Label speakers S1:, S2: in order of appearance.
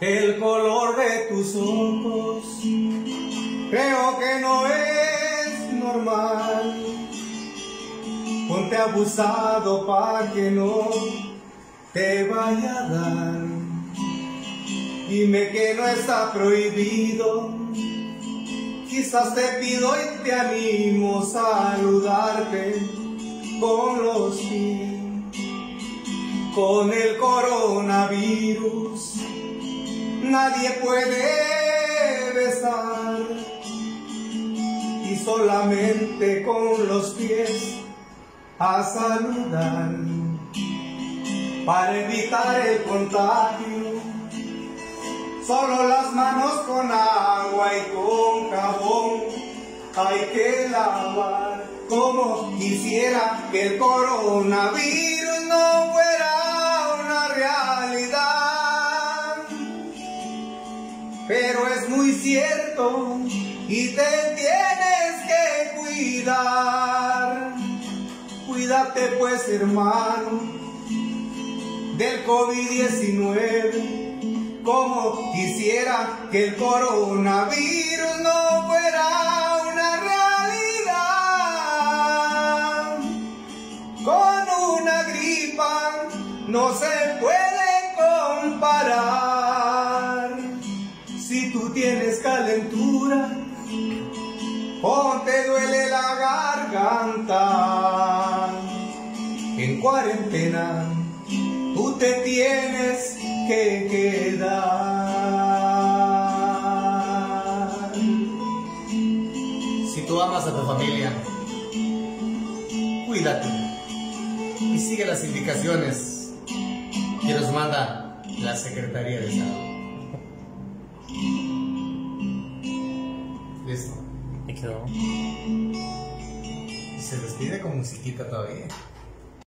S1: El color de tus ojos creo que no es normal. Ponte abusado para que no te vaya a dar. Dime que no está prohibido. Quizás te pido y te animo a saludarte con los pies. Con el coronavirus nadie puede besar y solamente con los pies a saludar para evitar el contagio. Solo las manos con agua y con jabón hay que lavar. Como quisiera que el coronavirus no fuera una realidad. Pero es muy cierto y te tienes que cuidar. Cuídate pues hermano del COVID-19 como quisiera que el coronavirus no se puede comparar. Si tú tienes calentura o te duele la garganta, en cuarentena tú te tienes que quedar.
S2: Si tú amas a tu familia, cuídate y sigue las indicaciones que nos manda la Secretaría de Salud. Listo.
S3: Me quedó.
S2: Y se despide con musiquita todavía.